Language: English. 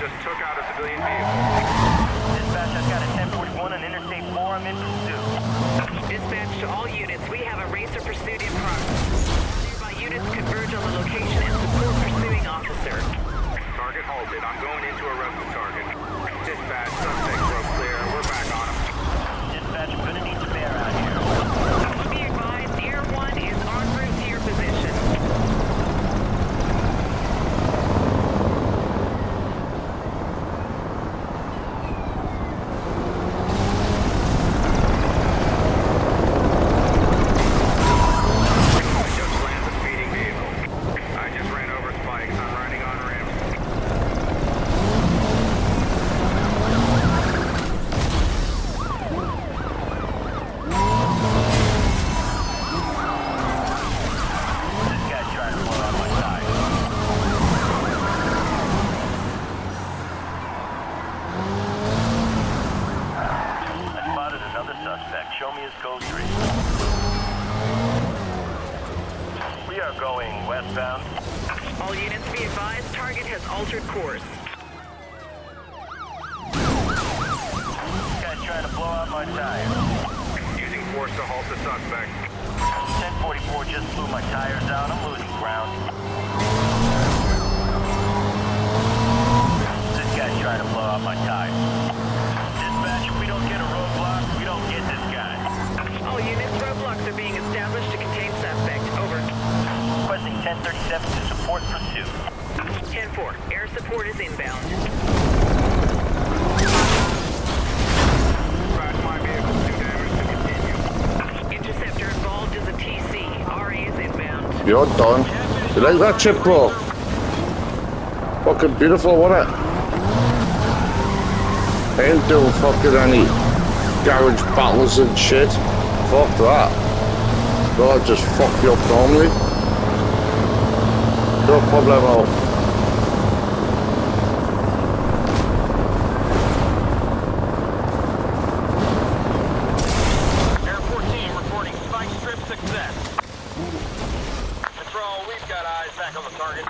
just took out a civilian vehicle. Dispatch, I've got a 1041 on Interstate 4. I'm in pursuit. Dispatch to all units. We have a racer pursuit in progress. Nearby units converge on the location and support pursuing officer. Target halted. I'm going into a rebel target. Dispatch, suspect. Suspect. Show me his code 3. We are going westbound. All units be advised, target has altered course. This guy's trying to blow out my tire. Using force to halt the suspect. 1044 just blew my tires out. I'm losing ground. 10-4, air support is inbound. Crash my vehicle. Damage to continue. Interceptor involved is a TC. RA is inbound. You're done. You like that chip bro? Fucking beautiful, wasn't it? Ain't doing fucking any garage battles and shit. Fuck that. God just fuck you up normally. No problemo. Patrol, we've got eyes back on the target.